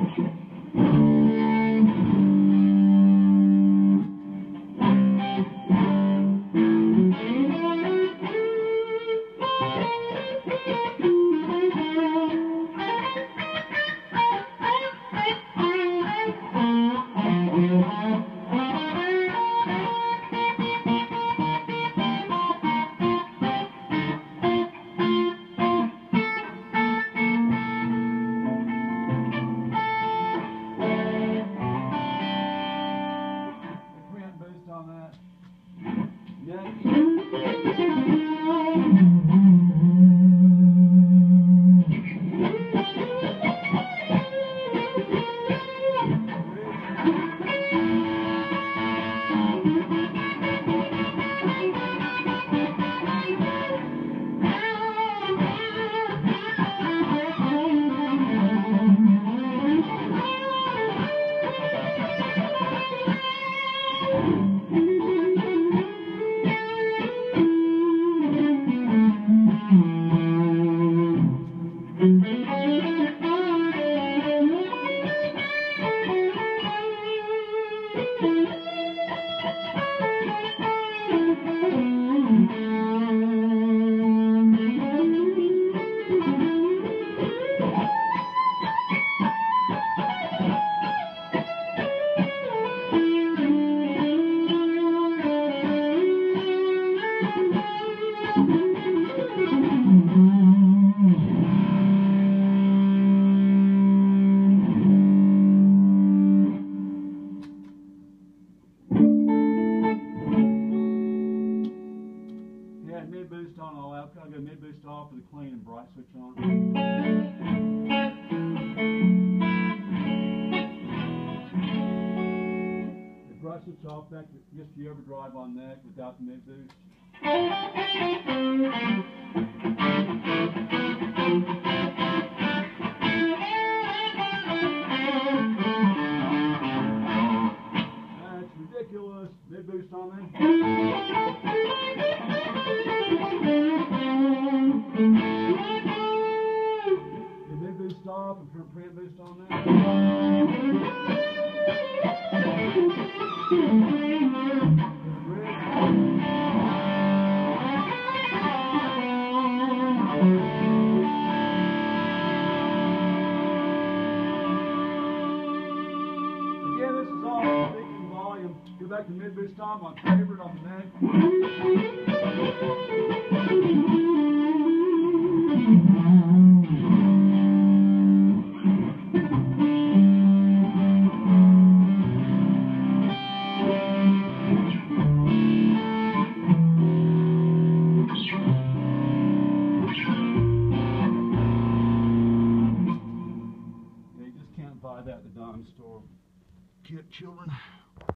The Yeah, all out. I'll go mid boost off with the clean and bright switch on. The bright switch off to just the overdrive on neck without the mid boost. And turn print boost on volume. Go back to mid boost on my favorite on the neck. Store. Kid children.